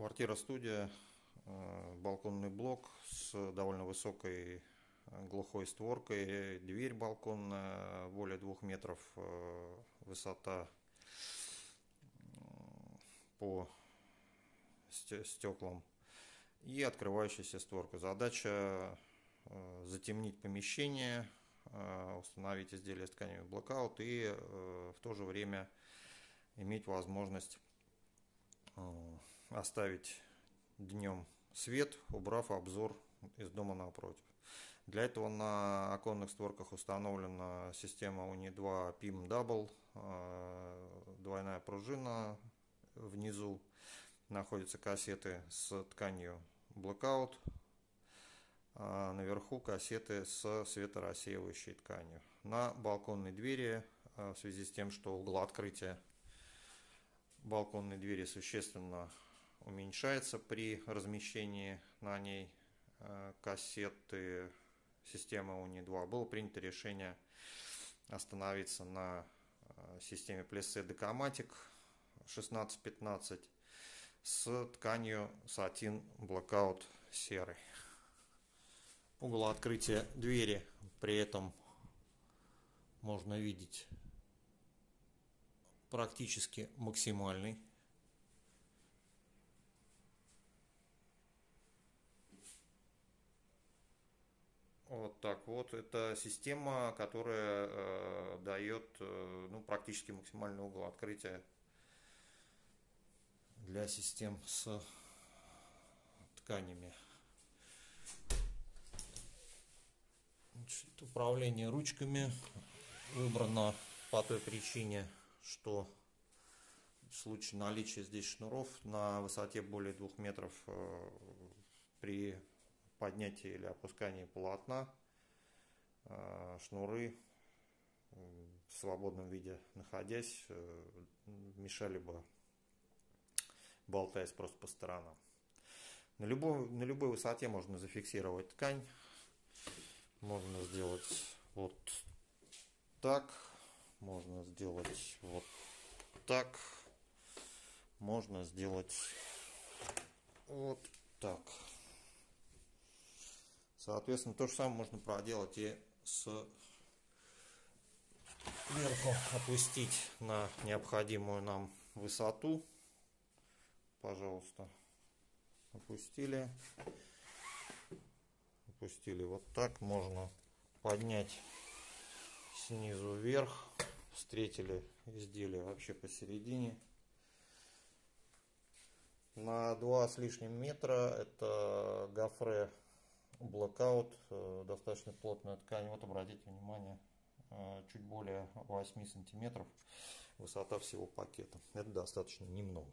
Квартира-студия, э, балконный блок с довольно высокой э, глухой створкой, дверь балконная, более двух метров э, высота по стеклам и открывающаяся створка. Задача затемнить помещение, установить изделие с тканью блокаут и в то же время иметь возможность оставить днем свет, убрав обзор из дома напротив. Для этого на оконных створках установлена система Uni 2 PIM Double, э, двойная пружина, внизу находятся кассеты с тканью Blackout, а наверху кассеты с светорассеивающей тканью. На балконной двери э, в связи с тем, что угол открытия балконной двери существенно уменьшается при размещении на ней э, кассеты системы UNI-2. Было принято решение остановиться на э, системе Plesse Decomatic 1615 с тканью сатин Blackout серый. Угол открытия двери при этом можно видеть практически максимальный. Вот так вот. Это система, которая э, дает э, ну, практически максимальный угол открытия для систем с тканями. Значит, управление ручками выбрано по той причине, что в случае наличия здесь шнуров на высоте более двух метров э, при поднятии или опускании полотна шнуры в свободном виде находясь э, мешали бы болтаясь просто по сторонам. На любой, на любой высоте можно зафиксировать ткань. Можно сделать вот так. Можно сделать вот так. Можно сделать вот так. Соответственно, то же самое можно проделать и с верху опустить на необходимую нам высоту. Пожалуйста, опустили. Опустили вот так. Можно поднять снизу вверх. Встретили изделие вообще посередине. На два с лишним метра это гофре блокаут, э, достаточно плотная ткань. Вот обратите внимание, э, чуть более 8 сантиметров высота всего пакета. Это достаточно немного.